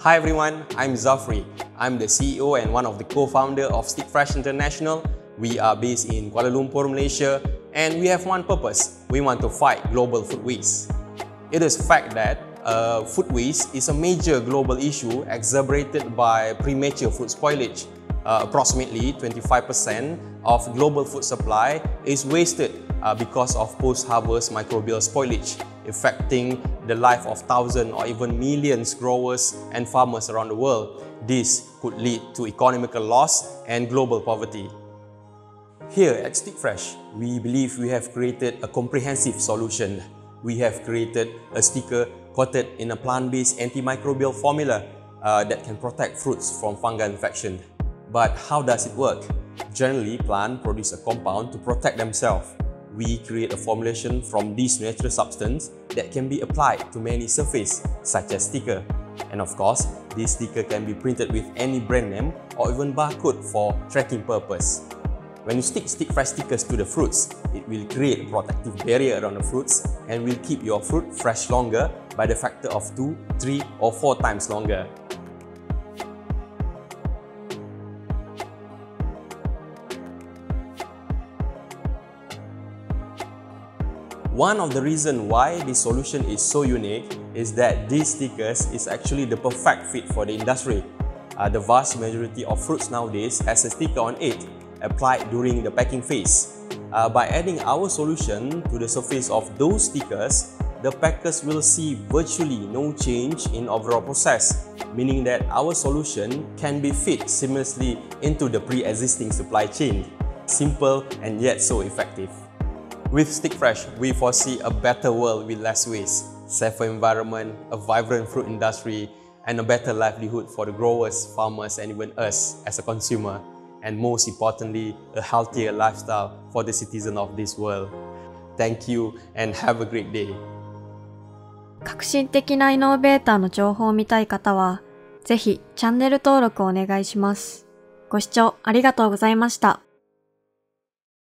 Hi everyone, I'm Zhafri. I'm the CEO and one of the co-founder of Stixfresh International. We are based in Kuala Lumpur, Malaysia, and we have one purpose. We want to fight global food waste. It is fact that uh, food waste is a major global issue exacerbated by premature food spoilage. Uh, approximately 25% of global food supply is wasted uh, because of post-harvest microbial spoilage affecting the life of thousands or even millions growers and farmers around the world. This could lead to economical loss and global poverty. Here at Stixfresh, we believe we have created a comprehensive solution. We have created a sticker coated in a plant-based antimicrobial formula uh, that can protect fruits from fungal infection. But how does it work? Generally, plants produce a compound to protect themselves we create a formulation from this natural substance that can be applied to many surfaces such as sticker. And of course, this sticker can be printed with any brand name or even barcode for tracking purpose. When you stick Stixfresh stickers to the fruits, it will create a protective barrier around the fruits and will keep your fruit fresh longer by the factor of 2, 3 or 4 times longer. One of the reasons why this solution is so unique is that these stickers is actually the perfect fit for the industry. Uh, the vast majority of fruits nowadays has a sticker on it applied during the packing phase. Uh, by adding our solution to the surface of those stickers, the packers will see virtually no change in overall process, meaning that our solution can be fit seamlessly into the pre-existing supply chain. Simple and yet so effective. With Stixfresh, we foresee a better world with less waste, safer environment, a vibrant fruit industry, and a better livelihood for the growers, farmers, and even us as a consumer. And most importantly, a healthier lifestyle for the citizen of this world. Thank you and have a great day. 革新的なイノベーターの情報を見たい方は、ぜひチャンネル登録をお願いします。ご視聴ありがとうございました。